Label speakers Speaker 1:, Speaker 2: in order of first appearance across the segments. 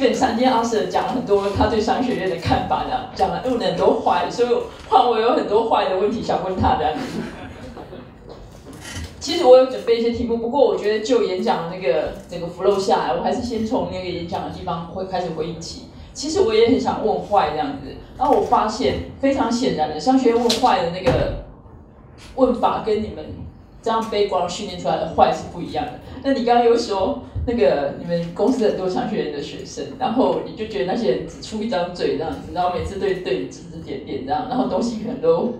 Speaker 1: 基本上今天阿 Sir 讲了很多他对商学院的看法，这样讲了问很多坏，所以换我有很多坏的问题想问他这样子。其实我有准备一些题目，不过我觉得就演讲的那个整个 flow 下来，我还是先从那个演讲的地方会开始回应起。其实我也很想问坏这样子，然后我发现非常显然的，商学院问坏的那个问法跟你们这样背光训练出来的坏是不一样的。那你刚刚又说。那个你们公司很多商学院的学生，然后你就觉得那些人只出一张嘴这样子，然后每次对对你指指点点这样，然后东西可能都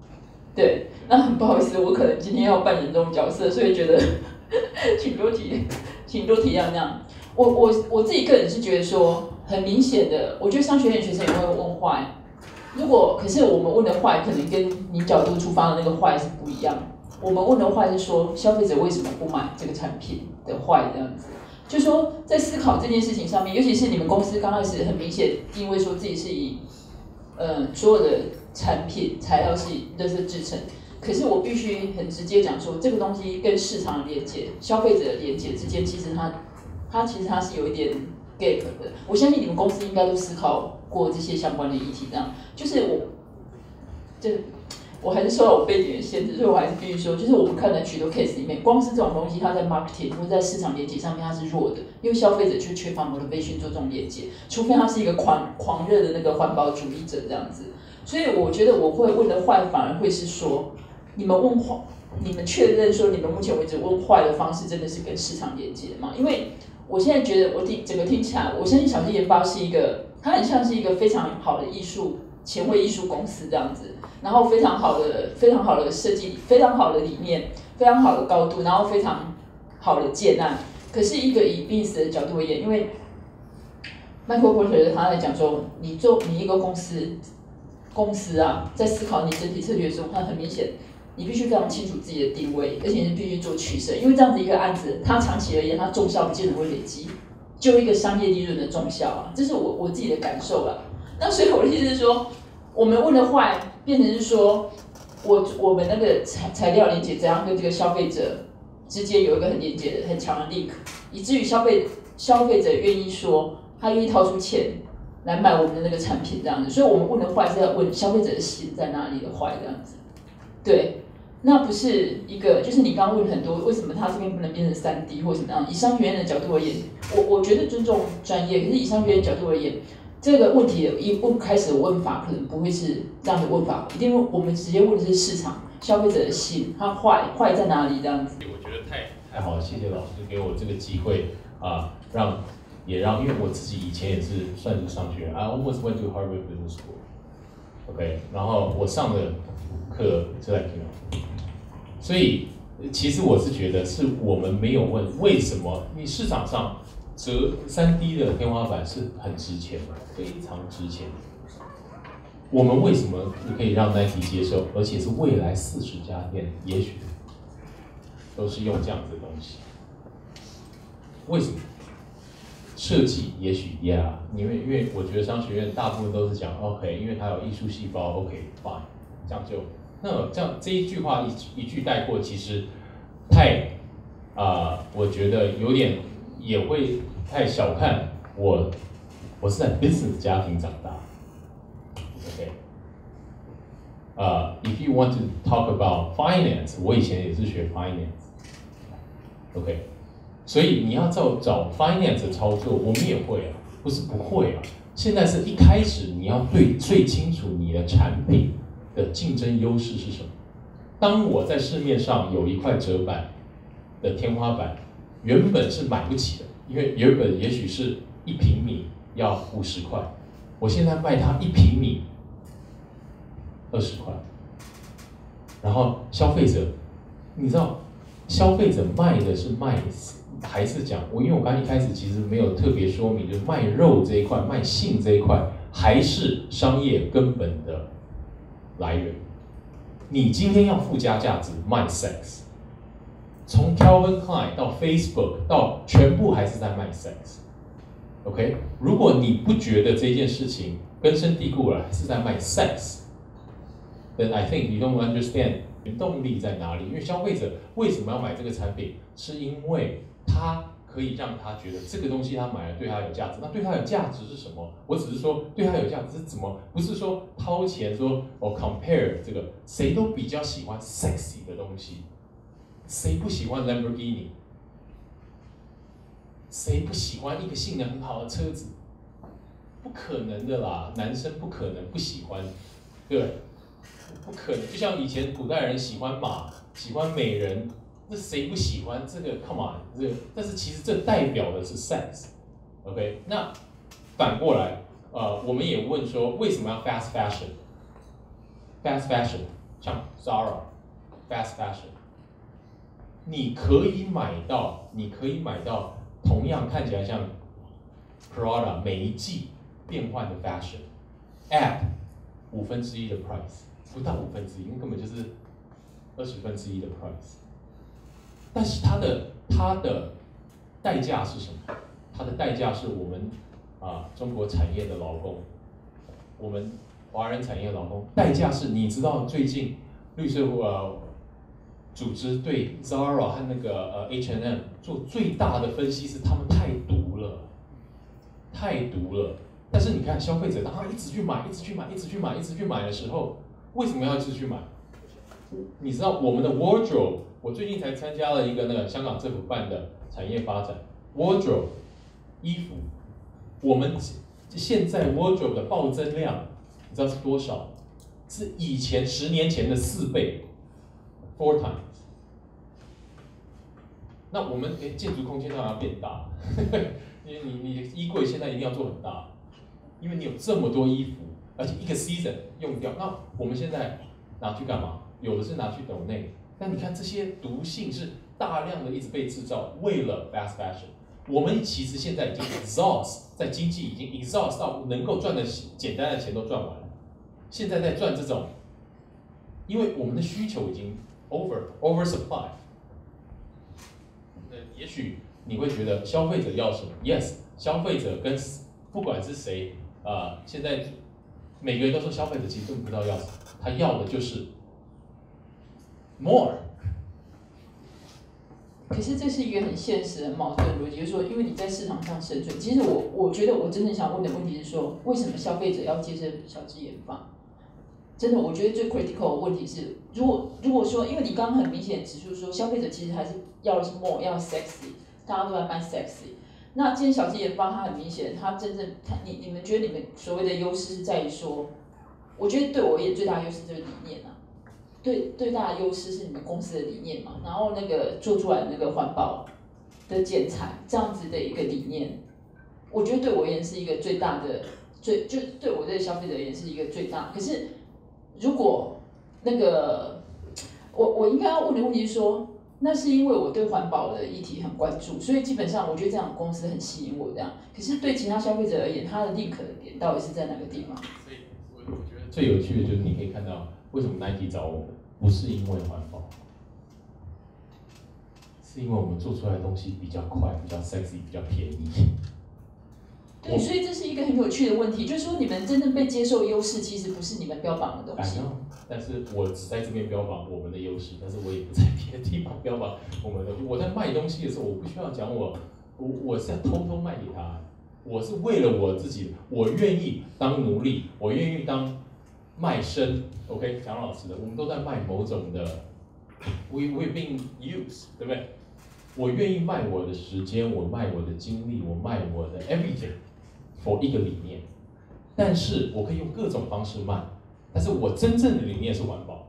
Speaker 1: 对，那很不好意思，我可能今天要扮演这种角色，所以觉得 请多体，请多体谅这样。我我我自己个人是觉得说，很明显的，我觉得商学院学生也会问坏，如果可是我们问的坏，可能跟你角度出发的那个坏是不一样。我们问的坏是说，消费者为什么不买这个产品的坏这样子，就说在思考这件事情上面，尤其是你们公司刚开始很明显定位说自己是以，呃，所有的产品材料是都是制成，可是我必须很直接讲说，这个东西跟市场的连接、消费者的连接之间，其实它它其实它是有一点 gap 的。我相信你们公司应该都思考过这些相关的议题，这样就是我这。我还是受到我背景的限制，所以我还是必须说，就是我们看的许多 case 里面，光是这种东西，它在 marketing 或者在市场连接上面它是弱的，因为消费者却缺乏 motivation 做这种连接，除非他是一个狂狂热的那个环保主义者这样子。所以我觉得我会问的坏，反而会是说，你们问坏，你们确认说你们目前为止问坏的方式真的是跟市场连接吗？因为我现在觉得我听整个听起来，我相信小鸡研发是一个，它很像是一个非常好的艺术。前卫艺术公司这样子，然后非常好的、非常好的设计，非常好的理念，非常好的高度，然后非常好的建案。可是，一个以 business 的角度而言，因为 Michael Porter 他在讲说，你做你一个公司，公司啊，在思考你整体策略的时候，他很明显，你必须非常清楚自己的定位，而且是必须做取舍，因为这样子一个案子，它长期而言，它重效不见得会累积，就一个商业利润的重效啊，这是我我自己的感受了。那所以我的意思是说，我们问的坏变成是说，我我们那个材材料连接怎样跟这个消费者之间有一个很连接的很强的 link，以至于消费消费者愿意说他愿意掏出钱来买我们的那个产品这样子。所以我们问的坏是要问消费者的心在哪里的坏这样子。对，那不是一个就是你刚刚问很多为什么他这边不能变成三 D 或怎么样？以商学院的角度而言，我我觉得尊重专业，可是以商学院角度而言。这个问题一问开始问法可能不会是这样的问法，一定我们直接问的是市场消费者的心，它坏坏在哪里这样子？
Speaker 2: 我觉得太太好了，谢谢老师给我这个机会啊，让也让因为我自己以前也是算是商学，I almost went to Harvard Business School，OK，然后我上的课是在听，所以其实我是觉得是我们没有问为什么你市场上。折三 D 的天花板是很值钱的，非常值钱。我们为什么可以让 Nike 接受，而且是未来四十家店，也许都是用这样子的东西？为什么？设计也许 Yeah，因为因为我觉得商学院大部分都是讲 OK，因为它有艺术细胞，OK，Fine，这样就那这样这一句话一一句带过，其实太啊，我觉得有点也会。太小看我，我是在 business 家庭长大。OK，呃，if you want to talk about finance，我以前也是学 finance。OK，所以你要找找 finance 操作，我们也会啊，不是不会啊。现在是一开始你要对最清楚你的产品的竞争优势是什么。当我在市面上有一块折板的天花板，原本是买不起的。因为原本也许是一平米要五十块，我现在卖它一平米二十块，然后消费者，你知道，消费者卖的是卖还是讲我？因为我刚一开始其实没有特别说明，就是卖肉这一块、卖性这一块，还是商业根本的来源。你今天要附加价值卖 sex。从 Calvin Klein 到 Facebook 到全部还是在卖 sex OK，如果你不觉得这件事情根深蒂固了，是在卖 sex，then I think you don't understand 动力在哪里？因为消费者为什么要买这个产品？是因为他可以让他觉得这个东西他买了对他有价值。那对他有价值是什么？我只是说对他有价值是怎么？不是说掏钱说哦 compare 这个谁都比较喜欢 sexy 的东西，谁不喜欢 Lamborghini？谁不喜欢一个性能很好的车子？不可能的啦，男生不可能不喜欢，对，不可能。就像以前古代人喜欢马，喜欢美人。那谁不喜欢这个？Come on，这个，但是其实这代表的是 sense。OK，那反过来，呃，我们也问说，为什么要 fast fashion？fast fashion，像 Zara，fast fashion，你可以买到，你可以买到同样看起来像 Prada 每一季变换的 fashion，at 五分之一的 price，不到五分之一，因为根本就是二十分之一的 price。但是它的它的代价是什么？它的代价是我们啊中国产业的劳工，我们华人产业劳工，代价是你知道最近绿色呃组织对 Zara 和那个呃 H&M 做最大的分析是他们太毒了，太毒了。但是你看消费者当他一直去买，一直去买，一直去买，一直去买的时候，为什么要一直去买？你知道我们的 wardrobe。我最近才参加了一个那个香港政府办的产业发展，wardrobe 衣服，我们现在 wardrobe 的暴增量，你知道是多少？是以前十年前的四倍，four times。那我们诶建筑空间当然要变大，因为你你衣柜现在一定要做很大，因为你有这么多衣服，而且一个 season 用掉，那我们现在拿去干嘛？有的是拿去抖内。那你看这些毒性是大量的一直被制造，为了 fast fashion。我们其实现在已经 exhaust，在经济已经 exhaust 到能够赚的简单的钱都赚完了，现在在赚这种，因为我们的需求已经 over over supply。那也许你会觉得消费者要什么？Yes，消费者跟不管是谁啊，现在每个人都说消费者其实根本不知道要什么，他要的就是。more。
Speaker 1: 可是这是一个很现实的矛盾逻辑，就是说，因为你在市场上生存。其实我我觉得我真正想问的问题是说，为什么消费者要接受小资研发？真的，我觉得最 critical 的问题是，如果如果说，因为你刚刚很明显指出说，消费者其实还是要的是 more，要 sexy，大家都在卖 sexy。那今天小资研发，它很明显，它真正它你你们觉得你们所谓的优势是在于说，我觉得对我而言最大优势就是理念啊。对最大的优势是你们公司的理念嘛，然后那个做出来那个环保的剪裁这样子的一个理念，我觉得对我而言是一个最大的最就对我这个消费者而言是一个最大。可是如果那个我我应该要问的问题是说，那是因为我对环保的议题很关注，所以基本上我觉得这样的公司很吸引我这样。可是对其他消费者而言，他的 link 的点到底是在哪个地方？
Speaker 2: 所以我我觉得最有趣的就是你可以看到。为什么 Nike 找我们？不是因为环保，是因为我们做出来的东西比较快、比较 sexy、比较便宜。
Speaker 1: 对，所以这是一个很有趣的问题，就是说你们真正被接受优势，其实不是你们标榜的东西。
Speaker 2: 但是我只在这边标榜我们的优势，但是我也不在别的地方标榜我们的东西。我在卖东西的时候，我不需要讲我，我我是要偷偷卖给他，我是为了我自己，我愿意当奴隶，我愿意当。卖身，OK，蒋老师的，我们都在卖某种的，we we being used，对不对？我愿意卖我的时间，我卖我的精力，我卖我的 everything，for 一个理念。但是我可以用各种方式卖，但是我真正的理念是环保。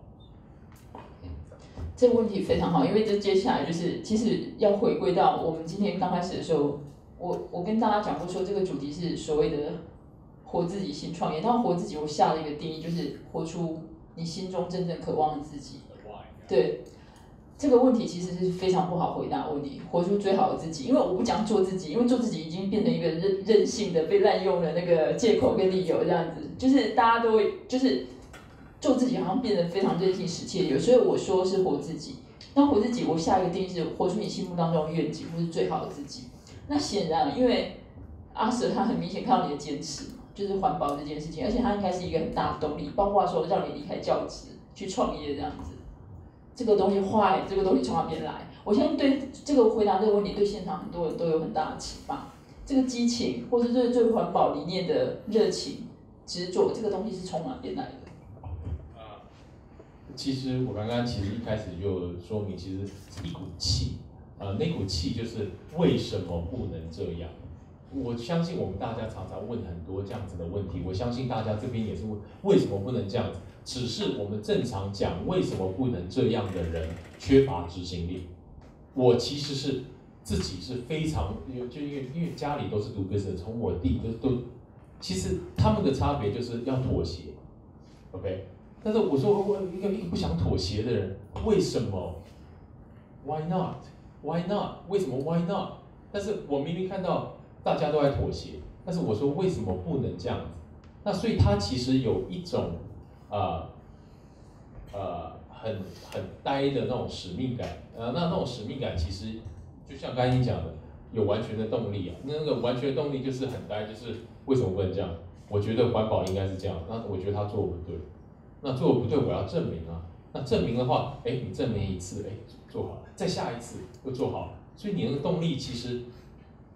Speaker 1: 这个问题非常好，因为这接下来就是，其实要回归到我们今天刚开始的时候，我我跟大家讲过说，这个主题是所谓的。活自己新创业，但活自己，我下了一个定义，就是活出你心中真正渴望的自己。对，这个问题其实是非常不好回答问题。活出最好的自己，因为我不讲做自己，因为做自己已经变成一个任任性的、被滥用的那个借口跟理由，这样子，就是大家都会，就是做自己好像变得非常任性、使气有。所以我说是活自己。那活自己，我下一个定义是活出你心目当中的愿景，或是最好的自己。那显然，因为阿 Sir 他很明显看到你的坚持。就是环保这件事情，而且他应该是一个很大的动力，包括说让你离开教职去创业这样子。这个东西坏，这个东西从哪边来？我相信对这个回答这个问题，对现场很多人都有很大的启发。这个激情，或是对对环保理念的热情、执着，这个东西是从哪边来的？
Speaker 2: 啊其实我刚刚其实一开始就说明，其实是一股气，呃，那股气就是为什么不能这样？我相信我们大家常常问很多这样子的问题，我相信大家这边也是问为什么不能这样子？只是我们正常讲为什么不能这样的人缺乏执行力。我其实是自己是非常，因为就因为因为家里都是读博士从我弟都都，其实他们的差别就是要妥协，OK。但是我说，我一个一个不想妥协的人，为什么？Why not? Why not? 为什么 Why not? 但是我明明看到大家都在妥协，但是我说为什么不能这样子？那所以他其实有一种啊呃很很呆的那种使命感，呃那那种使命感其实就像刚才你讲的，有完全的动力啊，那个完全的动力就是很呆，就是为什么不能这样？我觉得环保应该是这样，那我觉得他做的不对。那做的不对，我要证明啊。那证明的话，哎，你证明一次，哎，做好了，再下一次又做好了。所以你那个动力其实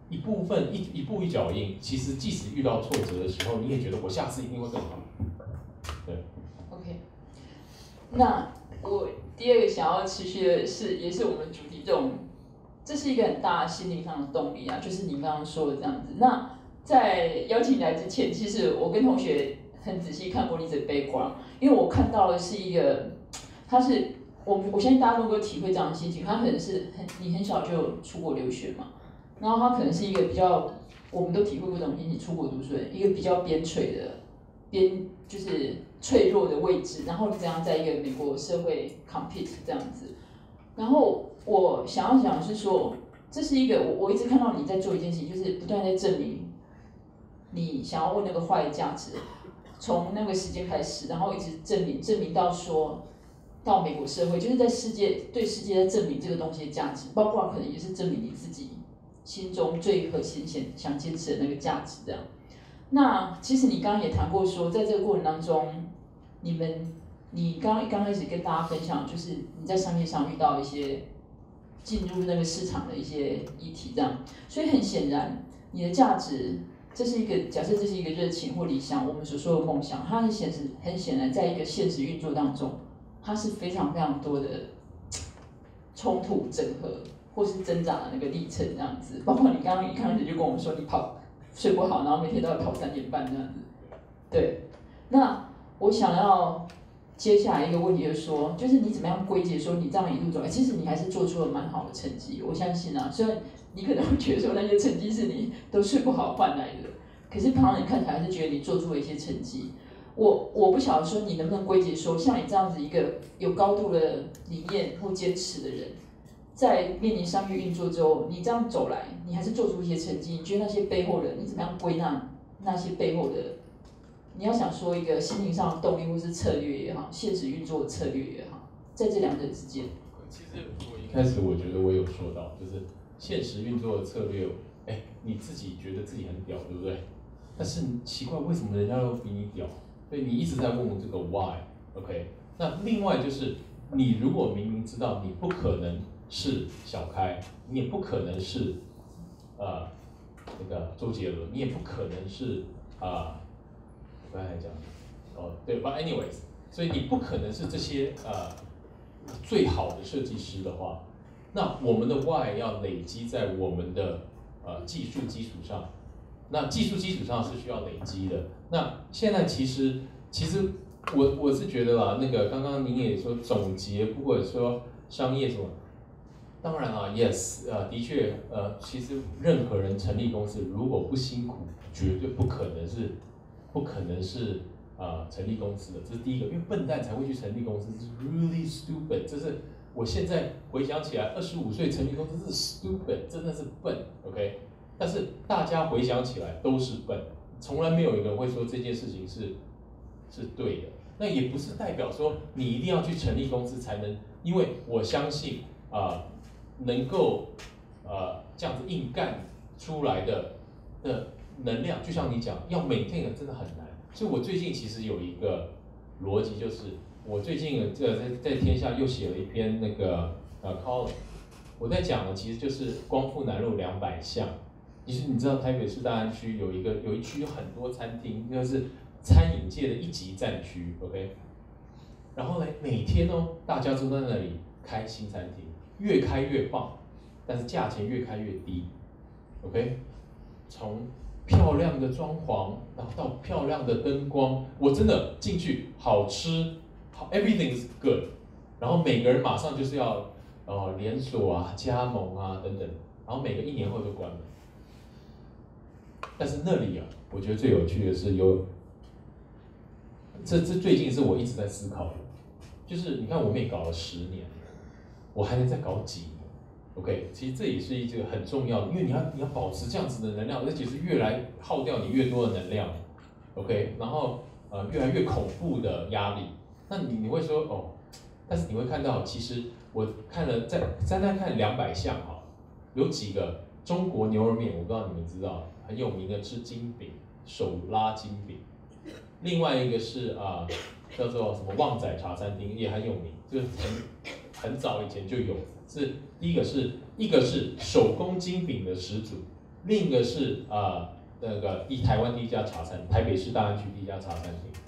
Speaker 2: 一部分一一步一脚印，其实即使遇到挫折的时候，你也觉得我下次一定会更好。对。
Speaker 1: 那我第二个想要持续的是，也是我们主题这种，这是一个很大的心灵上的动力啊，就是你刚刚说的这样子。那在邀请你来之前，其实我跟同学。很仔细看过你的背光，因为我看到的是一个，他是我我相信大家都能够体会这样的心情，他可能是很你很小就出国留学嘛，然后他可能是一个比较我们都体会过这种心情，出国读书一个比较边陲的边就是脆弱的位置，然后你怎样在一个美国社会 compete 这样子，然后我想要讲是说，这是一个我我一直看到你在做一件事情，就是不断在证明你想要问那个坏的价值。从那个时间开始，然后一直证明证明到说，到美国社会，就是在世界对世界在证明这个东西的价值，包括可能也是证明你自己心中最核心想想坚持的那个价值这样。那其实你刚刚也谈过说，在这个过程当中，你们你刚刚开始跟大家分享，就是你在商业上遇到一些进入那个市场的一些议题这样，所以很显然你的价值。这是一个假设，这是一个热情或理想，我们所说的梦想，它很显实，很显然，在一个现实运作当中，它是非常非常多的冲突、整合或是挣扎的那个历程，这样子。包括你刚刚一开始就跟我们说，你跑睡不好，然后每天都要跑三点半这样子。对，那我想要接下来一个问题就是说，就是你怎么样归结说你这样一路走来，其实你还是做出了蛮好的成绩，我相信啊，虽然。你可能会觉得说那些成绩是你都睡不好换来的，可是旁人看起来是觉得你做出了一些成绩。我我不晓得说你能不能归结说，像你这样子一个有高度的理念或坚持的人，在面临商业运作之后，你这样走来，你还是做出一些成绩。你觉得那些背后的，你怎么样归纳那些背后的？你要想说一个心灵上的动力或是策略也好，现实运作的策略也好，在这两者之间。
Speaker 2: 其实我一开始我觉得我有说到，就是。现实运作的策略，哎，你自己觉得自己很屌，对不对？但是奇怪，为什么人家都比你屌？所以你一直在问我这个 why，OK？那另外就是，你如果明明知道你不可能是小开，你也不可能是，呃，那个周杰伦，你也不可能是啊，我刚才讲，哦，对，But anyways，所以你不可能是这些呃最好的设计师的话。那我们的 why 要累积在我们的呃技术基础上，那技术基础上是需要累积的。那现在其实其实我我是觉得啦，那个刚刚您也说总结，或者说商业什么，当然啊，Yes，呃，的确，呃，其实任何人成立公司如果不辛苦，绝对不可能是不可能是啊成立公司的。这是第一个，因为笨蛋才会去成立公司，这是 really stupid，这是。我现在回想起来，二十五岁成立公司是 stupid，真的是笨，OK。但是大家回想起来都是笨，从来没有一个人会说这件事情是是对的。那也不是代表说你一定要去成立公司才能，因为我相信啊，能够呃这样子硬干出来的的能量，就像你讲，要每天真的很难。所以我最近其实有一个逻辑就是。我最近这在在天下又写了一篇那个呃 column，我在讲的其实就是光复南路两百巷。其实你知道台北市大安区有一个有一区很多餐厅，那是餐饮界的一级战区，OK。然后呢，每天哦，大家都在那里开新餐厅，越开越棒，但是价钱越开越低，OK。从漂亮的装潢，然后到漂亮的灯光，我真的进去好吃，好 everything is good，然后每个人马上就是要呃连锁啊、加盟啊等等，然后每个一年后就关门。但是那里啊，我觉得最有趣的是有，这这最近是我一直在思考的，就是你看我们也搞了十年，我还能再搞几年？OK，其实这也是一个很重要的，因为你要你要保持这样子的能量，而且是越来耗掉你越多的能量，OK，然后呃越来越恐怖的压力，那你你会说哦，但是你会看到，其实我看了在在那看两百项哈，有几个中国牛肉面，我不知道你们知道，很有名的是金饼手拉金饼，另外一个是啊叫做什么旺仔茶餐厅也很有名，就是很很早以前就有。是第一个是一个是手工精饼的始祖，另一个是呃那个一台湾第一家茶餐，台北市大安区第一家茶餐厅。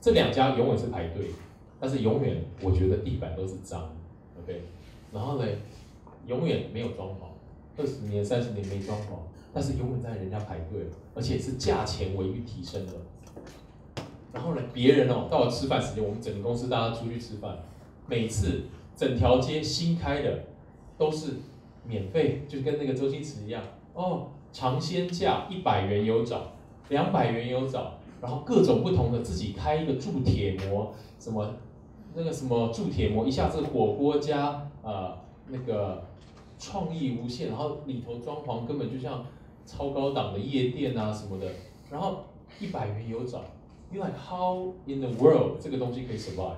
Speaker 2: 这两家永远是排队，但是永远我觉得地板都是脏，OK。然后呢，永远没有装潢，二十年三十年没装潢，但是永远在人家排队，而且是价钱为予提升的。然后呢，别人哦到了吃饭时间，我们整个公司大家出去吃饭，每次。整条街新开的都是免费，就跟那个周星驰一样哦，尝鲜价一百元有找，两百元有找，然后各种不同的自己开一个铸铁模，什么那个什么铸铁模，一下子火锅加呃那个创意无限，然后里头装潢根本就像超高档的夜店啊什么的，然后一百元有找，You like how in the world 这个东西可以 survive？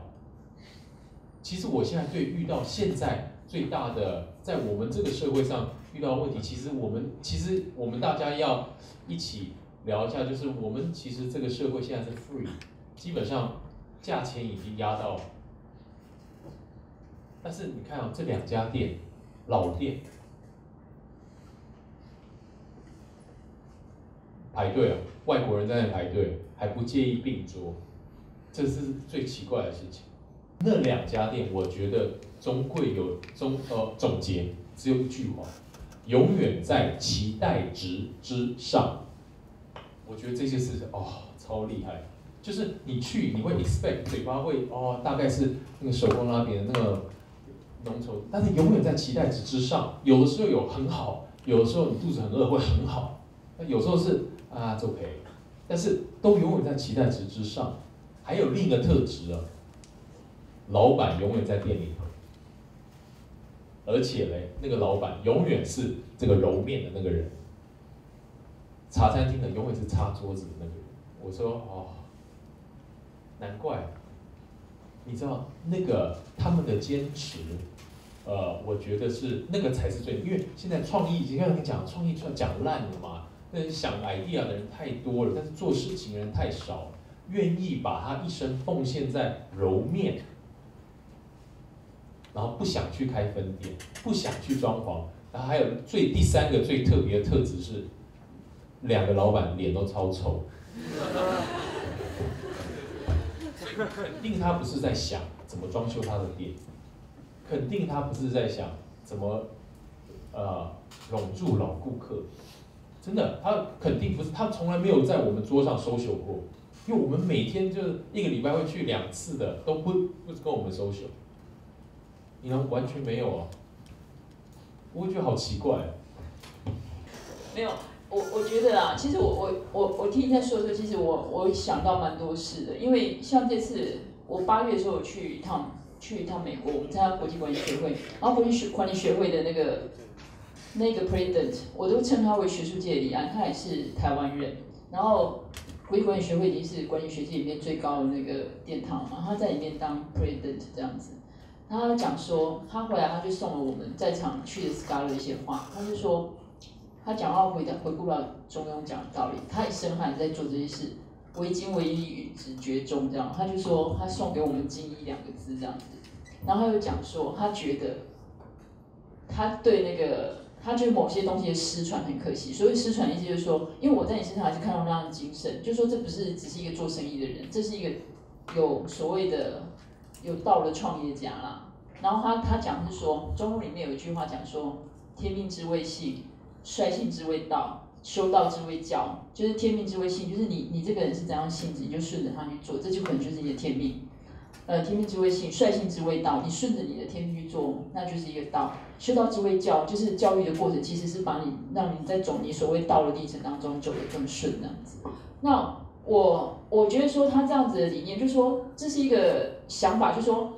Speaker 2: 其实我现在对遇到现在最大的在我们这个社会上遇到的问题，其实我们其实我们大家要一起聊一下，就是我们其实这个社会现在是 free，基本上价钱已经压到，但是你看啊，这两家店老店排队啊，外国人在那排队还不介意并桌，这是最奇怪的事情。那两家店，我觉得终会有总呃总结，只有一句话：永远在期待值之上。我觉得这些事情哦，超厉害。就是你去，你会 expect 嘴巴会哦，大概是那个手工拉面那个浓稠，但是永远在期待值之上。有的时候有很好，有的时候你肚子很饿会很好，那有时候是啊就 OK，但是都永远在期待值之上。还有另一个特质啊。老板永远在店里头，而且嘞，那个老板永远是这个揉面的那个人。茶餐厅的永远是擦桌子的那个人。我说哦，难怪，你知道那个他们的坚持，呃，我觉得是那个才是最，因为现在创意已经跟你讲，创意讲讲烂了嘛，那想 idea 的人太多了，但是做事情的人太少，愿意把他一生奉献在揉面。然后不想去开分店，不想去装潢，然后还有最第三个最特别的特质是，两个老板脸都超丑，肯定他不是在想怎么装修他的店，肯定他不是在想怎么呃拢住老顾客，真的，他肯定不是，他从来没有在我们桌上收修过，因为我们每天就是一个礼拜会去两次的，都不不跟我们收修。你能完全没有啊？我觉得好奇怪。
Speaker 1: 没有，我我觉得啊，其实我我我我听你在说的时候，其实我我想到蛮多事的。因为像这次我八月的时候去一趟去一趟美国，我们参加国际管理学会，然后国际学管理学会的那个那个 president，我都称他为学术界的李安，他也是台湾人。然后国际管理学会已经是管理学界里面最高的那个殿堂，然后他在里面当 president 这样子。然后他讲说，他回来他就送了我们在场去的 scholar 一些话。他就说，他讲话回答回顾了中庸讲的道理，他也深海在做这些事，唯精唯一与直觉中这样。他就说，他送给我们“精一”两个字这样子。然后他又讲说，他觉得他对那个他觉得某些东西的失传很可惜。所以失传的意思就是说，因为我在你身上还是看到那样的精神，就说这不是只是一个做生意的人，这是一个有所谓的有道的创业家啦。然后他他讲是说，中文里面有一句话讲说，天命之谓性，率性之谓道，修道之谓教。就是天命之谓性，就是你你这个人是怎样性质，你就顺着他去做，这就可能就是你的天命。呃，天命之谓性，率性之谓道，你顺着你的天命去做，那就是一个道。修道之谓教，就是教育的过程，其实是把你让你在走你所谓道的历程当中走得更顺这样子。那我我觉得说他这样子的理念，就是说这是一个想法，就是说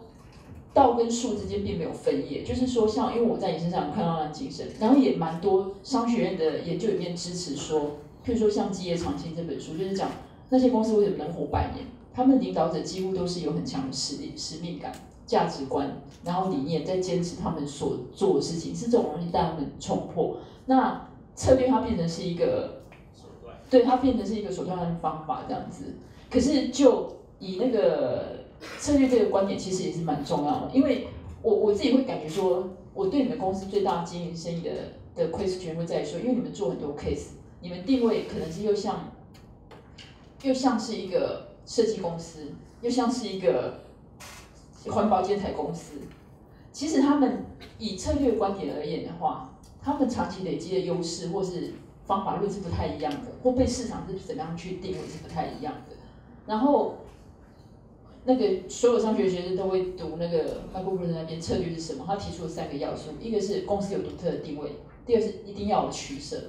Speaker 1: 道跟术之间并没有分野，就是说像因为我在你身上看到那精神，然后也蛮多商学院的研究里面支持说，譬如说像《基业长青》这本书，就是讲那些公司为什么能活百年。他们领导者几乎都是有很强的使命、使命感、价值观，然后理念在坚持他们所做的事情，是这种东西带他们冲破。那策略它变成是一个，对，它变成是一个手段方法这样子。可是就以那个策略这个观点，其实也是蛮重要的，因为我我自己会感觉说，我对你们公司最大经营生意的的 question 会在于说，因为你们做很多 case，你们定位可能是又像又像是一个。设计公司又像是一个环保建材公司，其实他们以策略观点而言的话，他们长期累积的优势或是方法论是不太一样的，或被市场是怎么样去定位是不太一样的。然后，那个所有商学学生都会读那个麦克布伦那边策略是什么？他提出了三个要素：一个是公司有独特的定位，第二是一定要有取舍。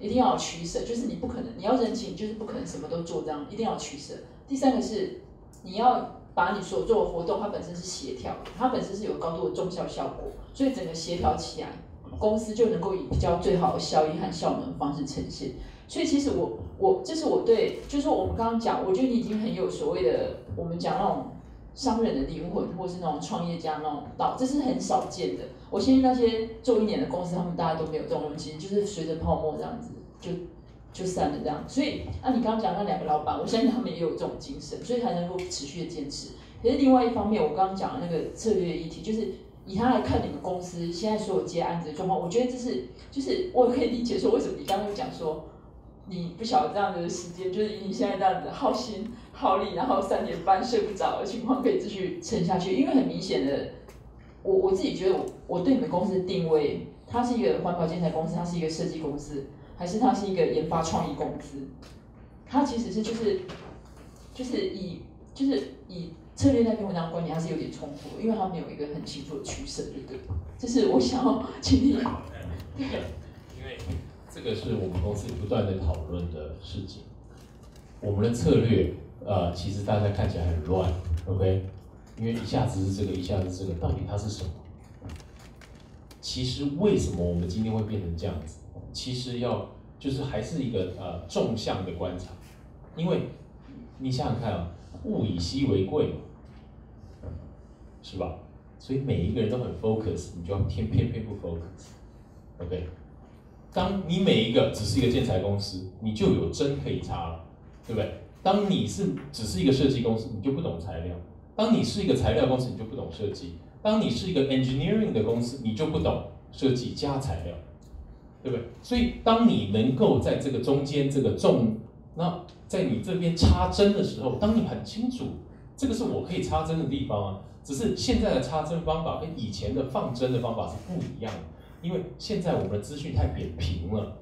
Speaker 1: 一定要有取舍，就是你不可能，你要人情，就是不可能什么都做这样，一定要取舍。第三个是，你要把你所做的活动，它本身是协调，它本身是有高度的重效效果，所以整个协调起来，公司就能够以比较最好的效益和效能方式呈现。所以其实我我这是我对，就是我们刚刚讲，我觉得你已经很有所谓的，我们讲那种商人的灵魂，或是那种创业家那种道，这是很少见的。我相信那些做一年的公司，他们大家都没有这种其实就是随着泡沫这样子就就散了这样。所以，啊，你刚刚讲那两个老板，我相信他们也有这种精神，所以才能够持续的坚持。可是另外一方面，我刚刚讲的那个策略议题，就是以他来看你们公司现在所有接案子的状况，我觉得这是就是我可以理解说为什么你刚刚讲说你不晓得这样的时间，就是以你现在这样子耗心耗力，然后三点半睡不着的情况可以继续撑下去，因为很明显的。我我自己觉得，我我对你们公司的定位，它是一个环保建材公司，它是一个设计公司，还是它是一个研发创意公司？它其实是就是就是以就是以策略那篇文章观点，还是有点冲突，因为它没有一个很清楚的取舍，对不对？这是我想要请你。
Speaker 2: 对，因为这个是我们公司不断的讨论的事情。我们的策略，呃，其实大家看起来很乱，OK？因为一下子是这个，一下子是这个，到底它是什么？其实为什么我们今天会变成这样子？其实要就是还是一个呃纵向的观察，因为你想想看啊，物以稀为贵，是吧？所以每一个人都很 focus，你就要偏偏偏不 focus，OK？当你每一个只是一个建材公司，你就有针可以插了，对不对？当你是只是一个设计公司，你就不懂材料。当你是一个材料公司，你就不懂设计；当你是一个 engineering 的公司，你就不懂设计加材料，对不对？所以，当你能够在这个中间这个重，那在你这边插针的时候，当你很清楚这个是我可以插针的地方啊，只是现在的插针方法跟以前的放针的方法是不一样的，因为现在我们的资讯太扁平了，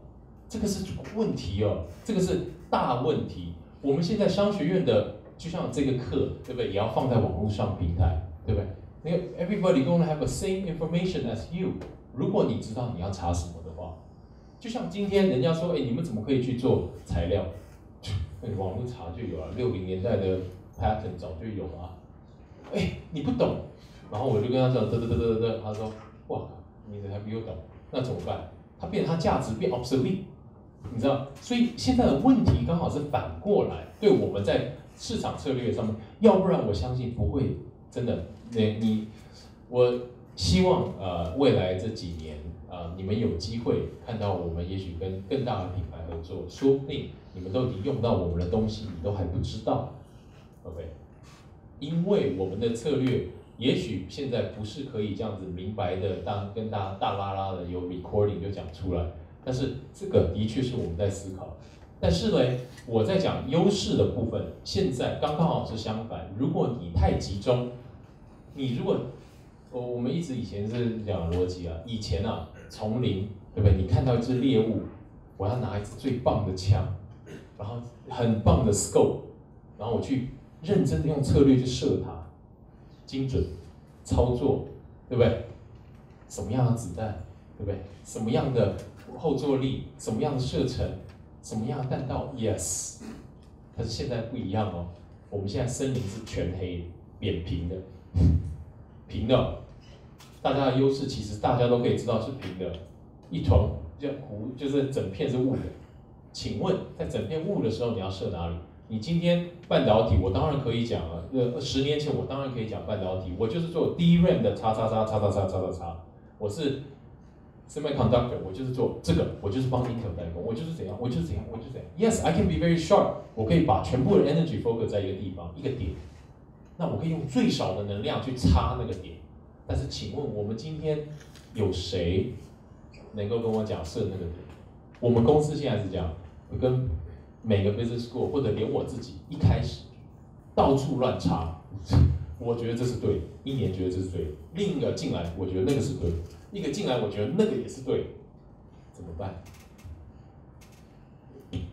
Speaker 2: 这个是问题哦，这个是大问题。我们现在商学院的。就像这个课，对不对？也要放在网络上平台，对不对？那个 everybody gonna have the same information as you。如果你知道你要查什么的话，就像今天人家说，哎，你们怎么可以去做材料？网络查就有啊，六零年代的 pattern 早就有啊。哎，你不懂，然后我就跟他讲，得得得得得，他说，哇，你还比我懂，那怎么办？他变，他价值变 obsolete，你知道？所以现在的问题刚好是反过来，对我们在。市场策略上面，要不然我相信不会真的。那你，我希望呃未来这几年啊，你们有机会看到我们，也许跟更大的品牌合作，说不定你们都已经用到我们的东西，你都还不知道。OK，因为我们的策略也许现在不是可以这样子明白的当跟大家大拉拉的有 recording 就讲出来，但是这个的确是我们在思考。但是呢，我在讲优势的部分，现在刚刚好是相反。如果你太集中，你如果我我们一直以前是讲逻辑啊，以前啊，丛林对不对？你看到一只猎物，我要拿一支最棒的枪，然后很棒的 scope，然后我去认真的用策略去射它，精准操作，对不对？什么样的子弹，对不对？什么样的后坐力，什么样的射程？什么样的弹道？Yes，但是现在不一样哦。我们现在森林是全黑、扁平的，平的。大家的优势其实大家都可以知道是平的，一团就糊，就是整片是雾的。请问在整片雾的时候，你要射哪里？你今天半导体，我当然可以讲了。那，十年前我当然可以讲半导体，我就是做 DRAM 的叉叉叉叉叉叉叉叉叉，我是。Semiconductor，我就是做这个，我就是帮 Intel 代工，我就是怎样，我就是怎样，我就是怎样。Yes，I can be very sharp，我可以把全部的 energy focus 在一个地方，一个点。那我可以用最少的能量去插那个点。但是，请问我们今天有谁能够跟我讲设那个点？我们公司现在是这样，跟每个 business school 或者连我自己一开始到处乱插，我觉得这是对的，一年觉得这是对，另一个进来，我觉得那个是对。一个进来，我觉得那个也是对，怎么办？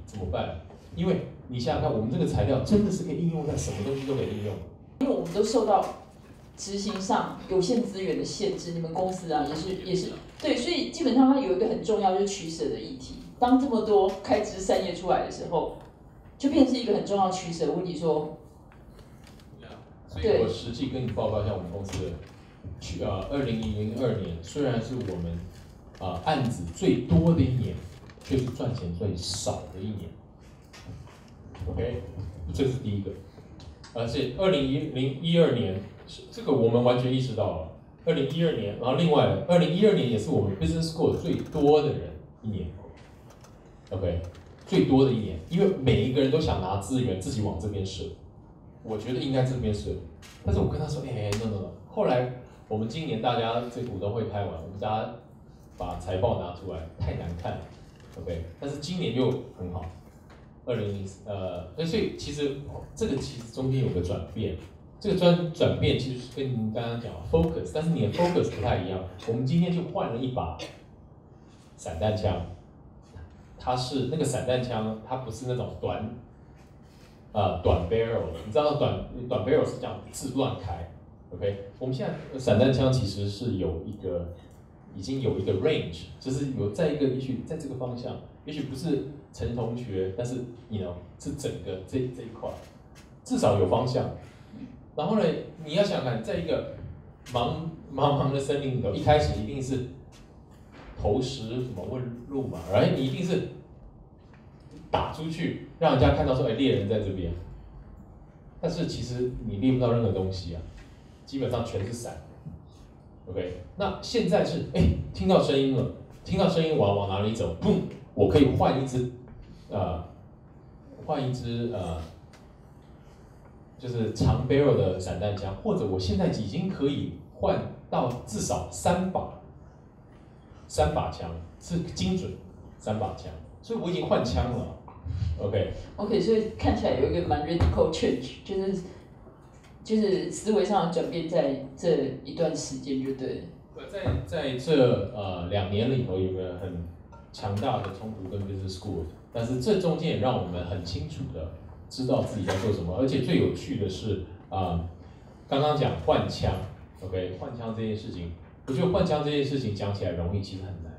Speaker 2: 怎么办？因为你想想看，我们这个材料真的是可以应用在什么东西都可以应用。
Speaker 1: 因为我们都受到执行上有限资源的限制，你们公司啊也是也是对，所以基本上它有一个很重要就是取舍的议题。当这么多开枝散叶出来的时候，就变成是一个很重要取舍的问题。说，
Speaker 2: 所以我实际跟你报告一下我们公司的。去呃，二零零二年虽然是我们啊案子最多的一年，却是赚钱最少的一年。OK，这是第一个。而且二零一零一二年，这个我们完全意识到了。二零一二年，然后另外二零一二年也是我们 business school 最多的人一年。OK，最多的一年，因为每一个人都想拿资源自己往这边射。我觉得应该这边射，但是我跟他说，哎，no no no，后来。我们今年大家这股东会开完，我们大家把财报拿出来，太难看了，OK？但是今年又很好，二零零呃，所以其实这个其实中间有个转变，这个转转变其实是跟您刚刚讲 focus，但是你的 focus 不太一样。我们今天就换了一把散弹枪，它是那个散弹枪，它不是那种短呃短 barrel，你知道短短 barrel 是这样自乱开。OK，我们现在散弹枪其实是有一个，已经有一个 range，就是有在一个也许在这个方向，也许不是陈同学，但是你呢是整个这这一块，至少有方向。然后呢，你要想看，在一个茫茫茫的森林里头，一开始一定是投石什么问路嘛，而你一定是打出去，让人家看到说，哎，猎人在这边。但是其实你猎不到任何东西啊。基本上全是散，OK。那现在是哎，听到声音了，听到声音我要往哪里走？砰，我可以换一支，呃，换一支呃，就是长 barrel 的散弹枪，或者我现在已经可以换到至少三把，三把枪是精准三把枪，所以我已经换枪了，OK。
Speaker 1: OK，所以看起来有一个蛮 radical change，就是。就是思维上的转变，在这一段时间就对。
Speaker 2: 在在这呃两年里头，有个很强大的冲突跟 business school，但是这中间也让我们很清楚的知道自己在做什么。而且最有趣的是啊，刚刚讲换枪，OK，换枪这件事情，我觉得换枪这件事情讲起来容易，其实很难。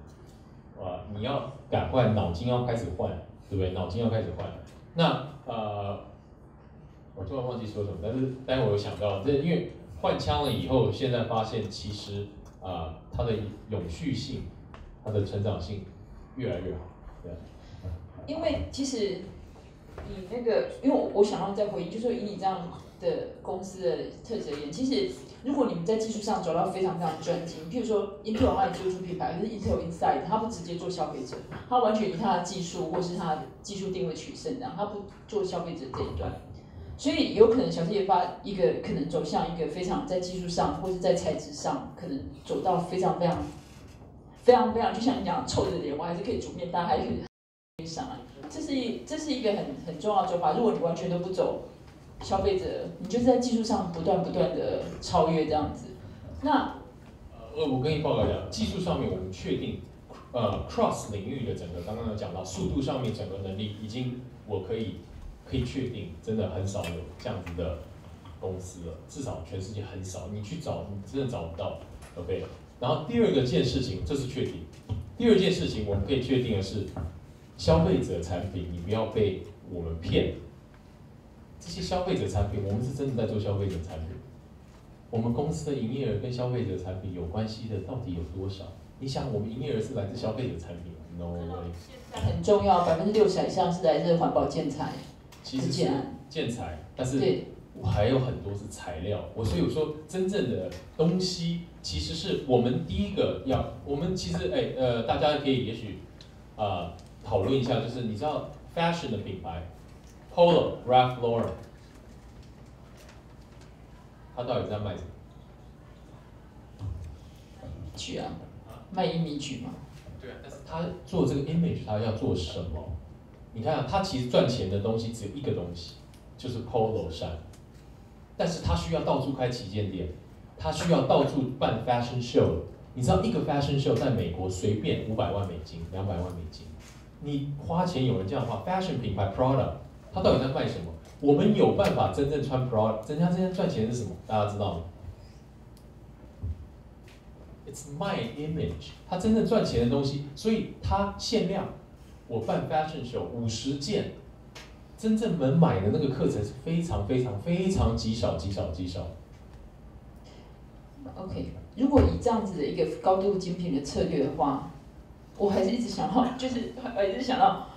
Speaker 2: 啊，你要赶快脑筋要开始换，对不对？脑筋要开始换。那呃。我突然忘记说什么，但是待会我有想到，这因为换枪了以后，现在发现其实啊，它的永续性、它的成长性越来越好，对。
Speaker 1: 因为其实以那个，因为我我想要再回应，就是以你这样的公司的特质而言，其实如果你们在技术上走到非常非常专精，譬如说 Intel 它也做出品牌，可是 Intel Inside 它不直接做消费者，它完全以它的技术或是它的技术定位取胜，这样它不做消费者这一段。所以有可能小企业发一个可能走向一个非常在技术上或者在材质上，可能走到非常非常非常非常，就像你讲臭着脸，我还是可以煮面，大家还可以上来。这是一这是一个很很重要的做法。如果你完全都不走消费者，你就是在技术上不断不断的超越这样子。那
Speaker 2: 呃，我跟你报告一下，技术上面我们确定，呃，cross 领域的整个刚刚有讲到速度上面整个能力已经我可以可以确定，真的很少有这样子的公司了，至少全世界很少，你去找你真的找不到，OK。然后第二个件事情，这是确定。第二件事情我们可以确定的是，消费者产品你不要被我们骗，这些消费者产品我们是真的在做消费者产品。我们公司的营业额跟消费者产品有关系的到底有多少？你想，我们营业额是来自消费者产品？No way。
Speaker 1: 很重要，百分之六十以上是来自环保建材。
Speaker 2: 其实是建材，但是我还有很多是材料。我所以我说，真正的东西其实是我们第一个要。我们其实哎呃，大家可以也许啊讨论一下，就是你知道 fashion 的品牌，Polo、Ralph Lauren。他到底在卖什么？
Speaker 1: 曲啊，卖 image 吗？
Speaker 2: 对啊，但是他做这个 image，他要做什么？你看啊，他其实赚钱的东西只有一个东西，就是 polo 衫。但是他需要到处开旗舰店，他需要到处办 fashion show。你知道一个 fashion show 在美国随便五百万美金、两百万美金，你花钱有人这样花，fashion 品牌 Prada，他到底在卖什么？我们有办法真正穿 Prada，人家真正赚钱是什么？大家知道吗？It's my image，他真正赚钱的东西，所以他限量。我办 fashion show 五十件，真正能买的那个课程是非常非常非常极少极少极少。
Speaker 1: OK，如果以这样子的一个高度精品的策略的话，我还是一直想到，就是还是想到。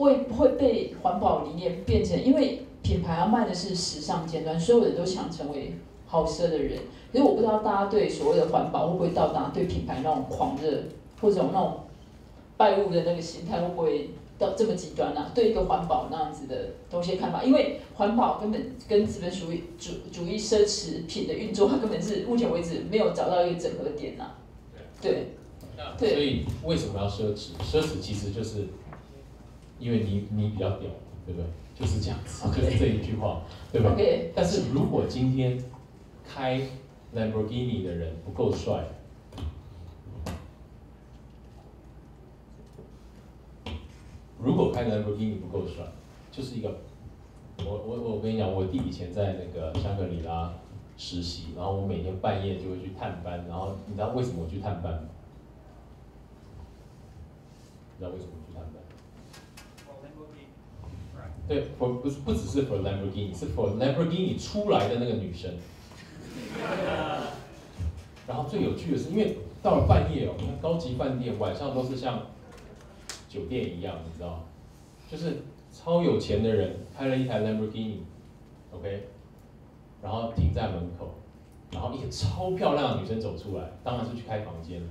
Speaker 1: 会不会被环保理念变成？因为品牌要卖的是时尚尖端，所有人都想成为好奢的人。可是我不知道大家对所谓的环保会不会到达对品牌那种狂热，或者那种拜物的那个心态会不会到这么极端呢？对一个环保那样子的东西看法，因为环保根本跟资本主义主主义奢侈品的运作，它根本是目前为止没有找到一个整合点呐。对，
Speaker 2: 对，所以为什么要奢侈？奢侈其实就是。因为你你比较屌，对不对？就是这样子，就是这一句话，对不对？但是如果今天开 Lamborghini 的人不够帅，如果开 Lamborghini 不够帅，就是一个，我我我跟你讲，我弟以前在那个香格里拉实习，然后我每天半夜就会去探班，然后你知道为什么我去探班吗？你知道为什么？对，for 不是不只是 for Lamborghini，是 for Lamborghini 出来的那个女生。然后最有趣的是，因为到了半夜哦，高级饭店晚上都是像酒店一样，你知道就是超有钱的人开了一台 Lamborghini，OK，然后停在门口，然后一个超漂亮的女生走出来，当然是去开房间了。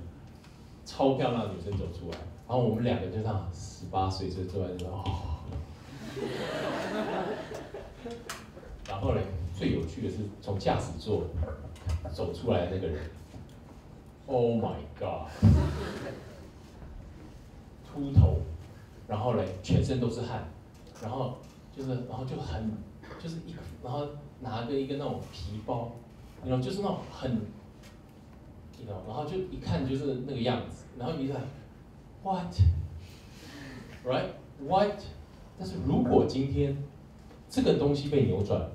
Speaker 2: 超漂亮的女生走出来，然后我们两个就这样十八岁就坐在这哦。然后呢，最有趣的是从驾驶座走出来的那个人，Oh my God，秃头，然后呢，全身都是汗，然后就是，然后就很，就是一，然后拿着一个那种皮包，然后就是那种很，你知道，然后就一看就是那个样子，然后你看，What，Right，What？但是如果今天这个东西被扭转，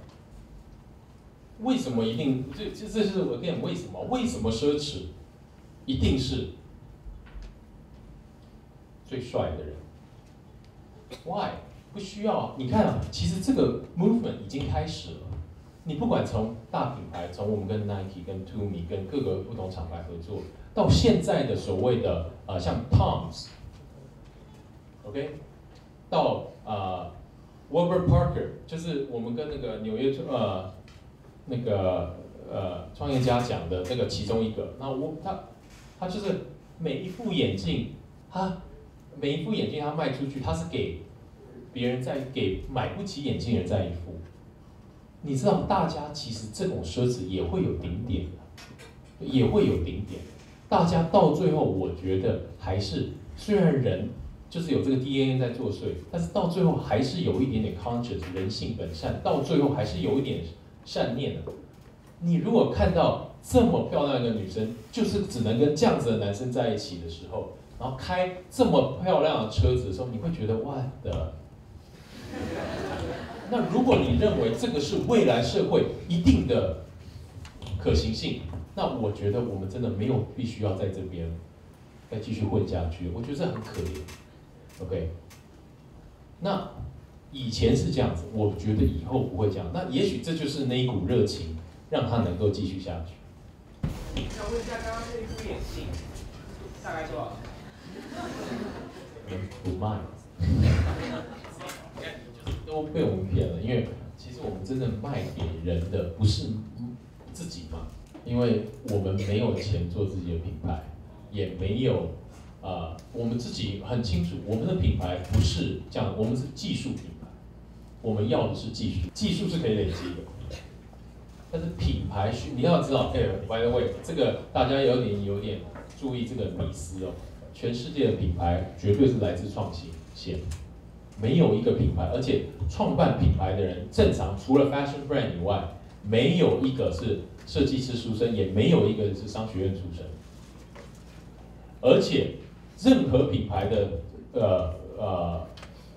Speaker 2: 为什么一定这这这是我跟你为什么？为什么奢侈一定是最帅的人？Why？不需要。你看啊，其实这个 movement 已经开始了。你不管从大品牌，从我们跟 Nike、跟 Tumi、跟各个不同厂牌合作，到现在的所谓的呃像 Toms，OK。到啊，Warburg Parker，就是我们跟那个纽约呃那个呃创业家讲的那个其中一个。那我他他就是每一副眼镜，他每一副眼镜他卖出去，他是给别人在给买不起眼镜的人在一副。你知道，大家其实这种奢侈也会有顶点的，也会有顶点。大家到最后，我觉得还是虽然人就是有这个 DNA 在作祟，但是到最后还是有一点点 conscious 人性本善，到最后还是有一点善念的。你如果看到这么漂亮一个女生，就是只能跟这样子的男生在一起的时候，然后开这么漂亮的车子的时候，你会觉得哇的。那如果你认为这个是未来社会一定的可行性，那我觉得我们真的没有必须要在这边再继续混下去。我觉得这很可怜。OK，那以前是这样子，我觉得以后不会这样。那也许这就是那一股热情，让他能够继续下去。
Speaker 3: 想问一下，刚刚这一副眼镜大概多少
Speaker 2: 钱？不卖。都被我们骗了，因为其实我们真正卖给人的不是自己嘛，因为我们没有钱做自己的品牌，也没有啊，我们自己很清楚，我们的品牌不是这样，我们是技术品牌，我们要的是技术，技术是可以累积的，但是品牌需你要知道，哎，by the way，这个大家有点有点注意这个迷思哦，全世界的品牌绝对是来自创新线。没有一个品牌，而且创办品牌的人，正常除了 fashion brand 以外，没有一个是设计师出身，也没有一个是商学院出身。而且，任何品牌的呃呃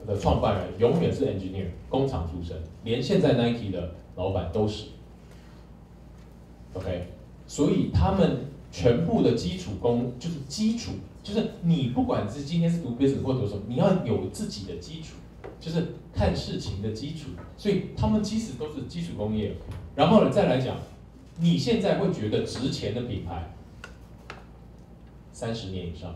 Speaker 2: 的创办人，永远是 engineer 工厂出身，连现在 Nike 的老板都是。OK，所以他们全部的基础功就是基础。就是你不管是今天是读 business 或读什么，你要有自己的基础，就是看事情的基础。所以他们其实都是基础工业。然后呢，再来讲，你现在会觉得值钱的品牌，三十年以上。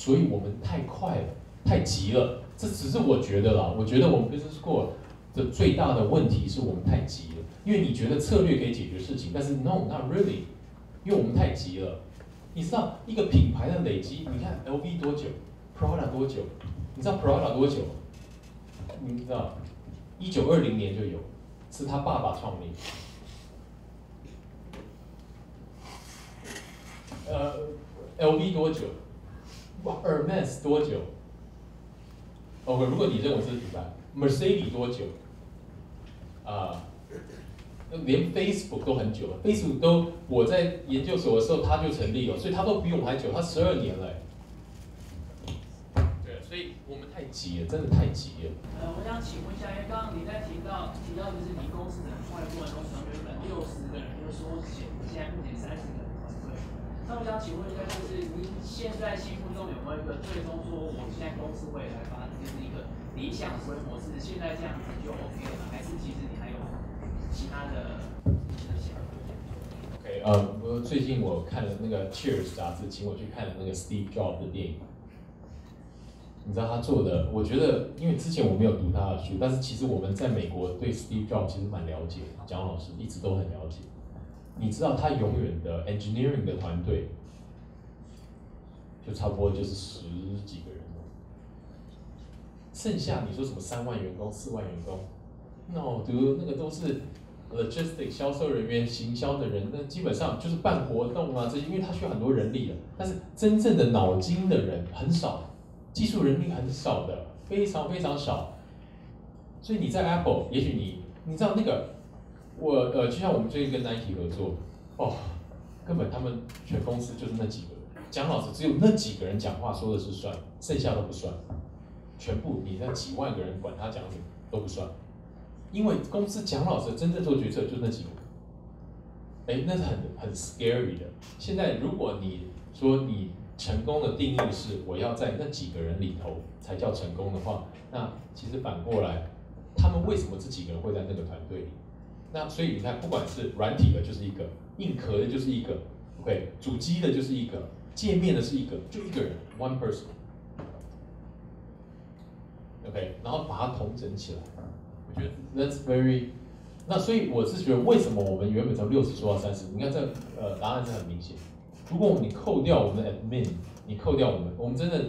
Speaker 2: 所以我们太快了，太急了。这只是我觉得啦，我觉得我们 business school 的最大的问题是我们太急了。因为你觉得策略可以解决事情，但是 no，not really，因为我们太急了。你知道一个品牌的累积？你看 LV 多久，Prada 多久？你知道 Prada 多久？你知道，一九二零年就有，是他爸爸创立。呃，LV 多久？哇，Hermes 多久？OK，如果你认为是品牌，Mercedes 多久？啊？连 Facebook 都很久了，Facebook 都我在研究所的时候它就成立了，所以它都比我们还久，它十二年了。对，所以我们太急了，真的太急了。
Speaker 3: 呃，我想请问一下，因为刚刚你在提到提到就是你公司的创业过程中，从原本六十个人，就是说现现在目前三十个。那我想请问一下，就是您现在心目中有没有一个最终说，我现在公司未来发展就是一个理想规模是现在这样子就 OK 了，还是其实你还有？其他的，OK，
Speaker 2: 呃，我最近我看了那个《Cheers》杂志，请我去看了那个 Steve Jobs 的电影。你知道他做的？我觉得，因为之前我没有读他的书，但是其实我们在美国对 Steve Jobs 其实蛮了解，蒋老师一直都很了解。你知道他永远的 engineering 的团队，就差不多就是十几个人，剩下你说什么三万员工、四万员工？那我觉得那个都是 logistic 销售人员、行销的人，那基本上就是办活动啊这些，因为他需要很多人力的。但是真正的脑筋的人很少，技术人力很少的，非常非常少。所以你在 Apple，也许你你知道那个我呃，就像我们最近跟 Nike 合作，哦，根本他们全公司就是那几个人，蒋老师只有那几个人讲话说的是算，剩下都不算，全部你那几万个人管他讲什么都不算。因为公司蒋老师真正做决策就那几个，哎，那是很很 scary 的。现在如果你说你成功的定义是我要在那几个人里头才叫成功的话，那其实反过来，他们为什么这几个人会在那个团队里？那所以你看，不管是软体的，就是一个；硬壳的，就是一个；OK，主机的，就是一个；界面的是一个，就一个人，one person。OK，然后把它统整起来。我觉得 that's very，那所以我是觉得为什么我们原本从六十说到三十？你看这呃答案是很明显。如果你扣掉我们的 admin，你扣掉我们，我们真的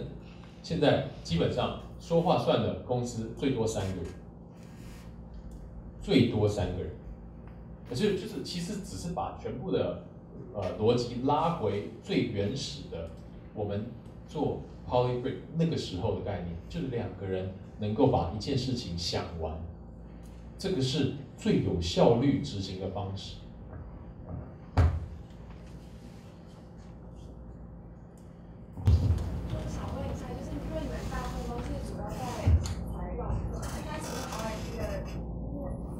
Speaker 2: 现在基本上说话算的公司最多三个人，最多三个人，可是就是其实只是把全部的呃逻辑拉回最原始的，我们做 polybrick 那个时候的概念，就是两个人能够把一件事情想完，这个是最有效率执行的方式。
Speaker 4: 想问一下，就是因为你们大部分都是主要在财报部分，一开始 R&D 的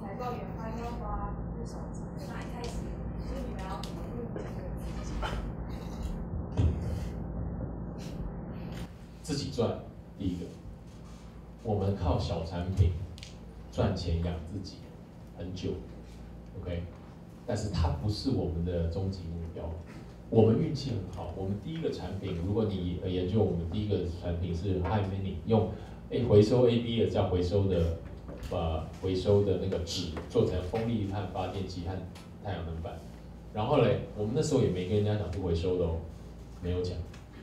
Speaker 4: 财报研发要花不少钱，那一开始所以你们要怎么运这个资金？
Speaker 2: 自己赚，第一个，我们靠小产品赚钱养自己很久，OK，但是它不是我们的终极目标。我们运气很好，我们第一个产品，如果你研究我们第一个产品是 High Mini，用 A 回收 AB 的叫回收的，把回收的那个纸做成风力和发电机和太阳能板，然后嘞，我们那时候也没跟人家讲不回收的哦，没有讲。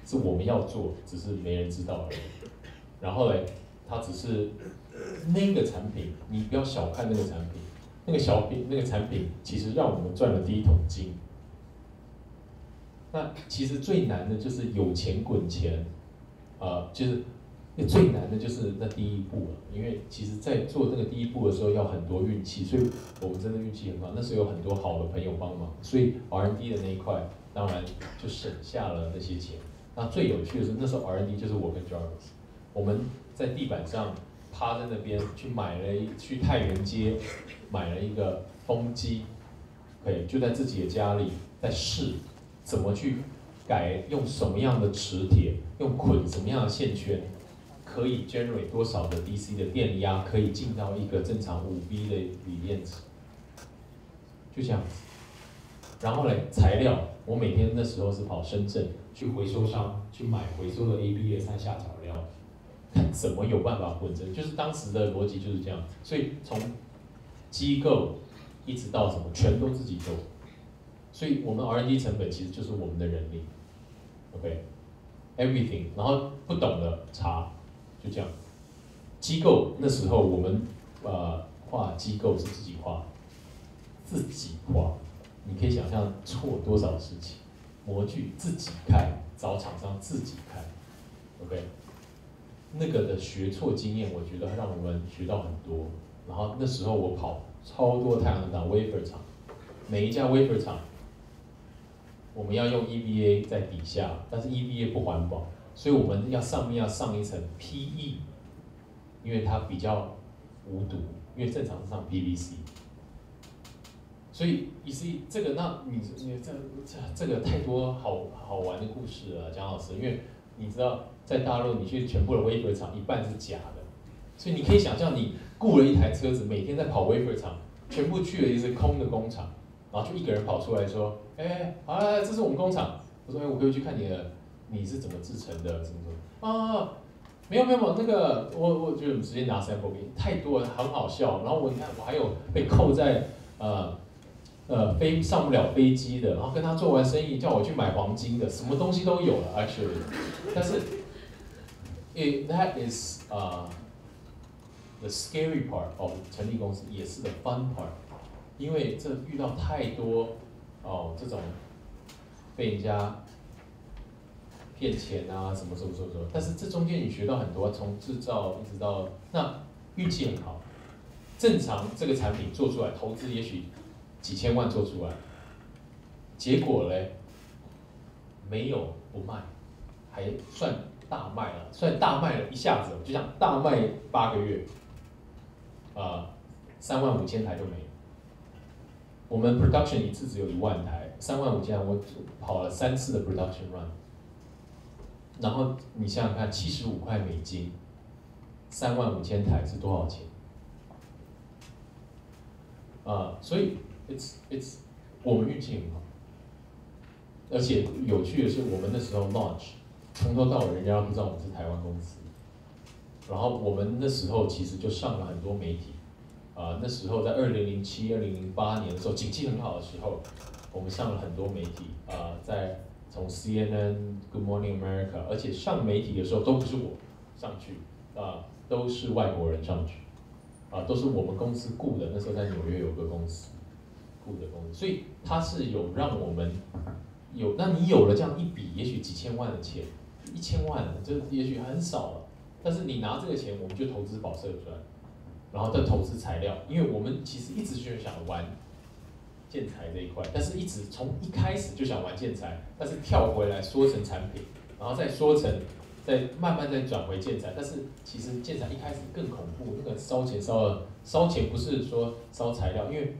Speaker 2: 是我们要做，只是没人知道而已。然后嘞，它只是那个产品，你不要小看那个产品，那个小品那个产品其实让我们赚了第一桶金。那其实最难的就是有钱滚钱，啊，就是那最难的就是那第一步了。因为其实，在做那个第一步的时候要很多运气，所以我们真的运气很好。那时候有很多好的朋友帮忙，所以 R&D 的那一块当然就省下了那些钱。那最有趣的是，那时候 R&D 就是我跟 Jarvis，我们在地板上趴在那边去买了一去太原街买了一个风机，可以就在自己的家里在试怎么去改，用什么样的磁铁，用捆什么样的线圈，可以 generate 多少的 DC 的电压，可以进到一个正常五 B 的锂电池，就这样子。然后嘞，材料，我每天那时候是跑深圳去回收商去买回收的 ABS 和下脚料，怎么有办法混成，就是当时的逻辑就是这样。所以从机构一直到什么，全都自己做。所以我们 R&D 成本其实就是我们的人力，OK，everything。然后不懂的查，就这样。机构那时候我们呃画机构是自己画，自己画。你可以想象错多少事情，模具自己开，找厂商自己开，OK，那个的学错经验，我觉得让我们学到很多。然后那时候我跑超多太阳能板 wafer 厂，每一家 wafer 厂，我们要用 EVA 在底下，但是 EVA 不环保，所以我们要上面要上一层 PE，因为它比较无毒，因为正常是上 PVC。所以，意思这个，那你你这这这个太多好好玩的故事了，蒋老师，因为你知道在大陆，你去全部的 wafer 厂，一半是假的，所以你可以想象，你雇了一台车子，每天在跑 wafer 厂，全部去了一是空的工厂，然后就一个人跑出来说，哎，好，这是我们工厂，我说，哎，我可以去看你的，你是怎么制成的，怎么怎么，啊，没有没有，那个我我就直接拿 sample 给你，太多了，很好笑，然后我你看我还有被扣在呃。呃，飞上不了飞机的，然后跟他做完生意，叫我去买黄金的，什么东西都有了，actually。但是，it that is 啊，the scary part of 成立公司，也是 the fun part，因为这遇到太多哦这种被人家骗钱啊，什么什么什么什么，但是这中间你学到很多，从制造一直到那运气很好，正常这个产品做出来，投资也许。几千万做出来，结果嘞，没有不卖，还算大卖了，算大卖了一下子，就像大卖八个月，啊，三万五千台就没了。我们 production 一次只有一万台，三万五千台我跑了三次的 production run，然后你想想看，七十五块美金，三万五千台是多少钱？啊，所以。It's it's，我们运气很好，而且有趣的是，我们那时候 launch，从头到尾人家都不知道我们是台湾公司，然后我们那时候其实就上了很多媒体，啊，那时候在二零零七、二零零八年的时候，景气很好的时候，我们上了很多媒体，啊，在从 CNN、Good Morning America，而且上媒体的时候都不是我上去，啊都是外国人上去，啊都是我们公司雇的，那时候在纽约有个公司。的公司，所以它是有让我们有，那你有了这样一笔，也许几千万的钱，一千万这也许很少了，但是你拿这个钱，我们就投资保色砖，然后再投资材料，因为我们其实一直就想玩建材这一块，但是一直从一开始就想玩建材，但是跳回来说成产品，然后再说成，再慢慢再转回建材，但是其实建材一开始更恐怖，那个烧钱烧了，烧钱不是说烧材料，因为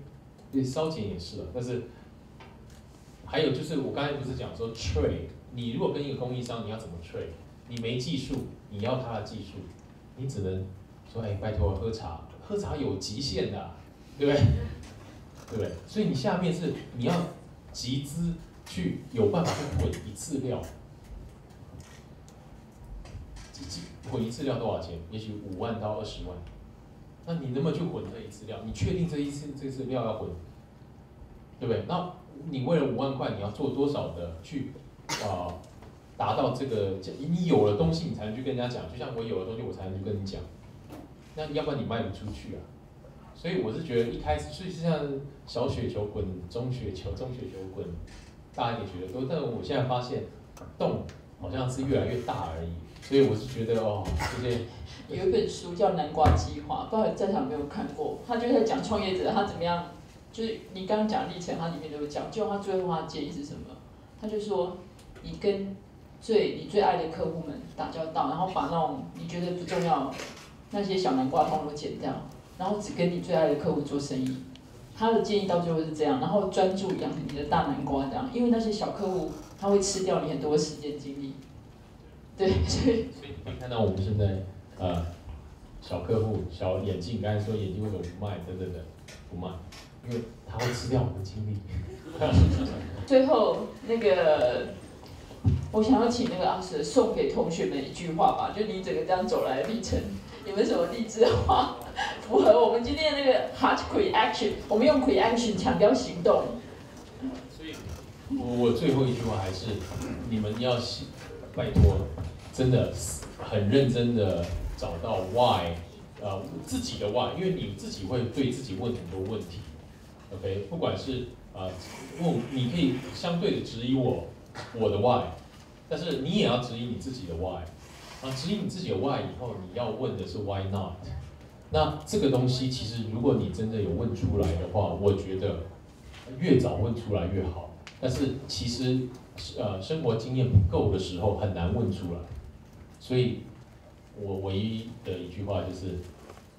Speaker 2: 对烧钱也是了，但是还有就是我刚才不是讲说 trade，你如果跟一个供应商你要怎么 trade，你没技术，你要他的技术，你只能说哎拜托喝茶，喝茶有极限的，对不对？对不对？所以你下面是你要集资去有办法去混一次料，集集混一次料多少钱？也许五万到二十万。那你能不能去混这一次料？你确定这一次这次料要混，对不对？那你为了五万块，你要做多少的去啊、达到这个？你有了东西，你才能去跟人家讲。就像我有了东西，我才能去跟你讲。那要不然你卖不出去啊。所以我是觉得一开始，所以就像小雪球滚中雪球，中雪球滚大一点雪球多，但我现在发现洞好像是越来越大而已。所以我是觉得哦，就是
Speaker 1: 有一本书叫《南瓜计划》，不知道在场有没有看过？他就在讲创业者他怎么样，就是你刚刚讲历程，他里面都有讲。就他最后他的建议是什么？他就说，你跟最你最爱的客户们打交道，然后把那种你觉得不重要那些小南瓜通都剪掉，然后只跟你最爱的客户做生意。他的建议到最后是这样，然后专注养你的大南瓜这样，因为那些小客户他会吃掉你很多时间精力。对，所以
Speaker 2: 所以你可以看到我们现在呃小客户小眼镜，刚才说眼镜为什么不卖？等等等，不卖，因为他会吃掉我们的精力。
Speaker 1: 最后那个，我想要请那个阿 Sir 送给同学们一句话吧，就你整个这样走来的历程，有没有什么励志的话，符合我们今天的那个 Hard Quick Action？我们用 Quick Action 强调行动。
Speaker 2: 所以，我我最后一句话还是，你们要信拜托，真的很认真的找到 why，呃，自己的 why，因为你自己会对自己问很多问题，OK，不管是啊、问，你可以相对的质疑我我的 why，但是你也要质疑你自己的 why，啊，质疑你自己的 why 以后，你要问的是 why not，那这个东西其实如果你真的有问出来的话，我觉得越早问出来越好。但是其实呃生活经验不够的时候很难问出来，所以我唯一的一句话就是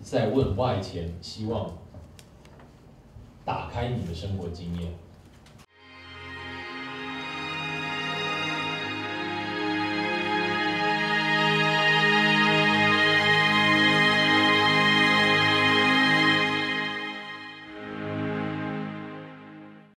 Speaker 2: 在问外前，希望打开你的生活经验，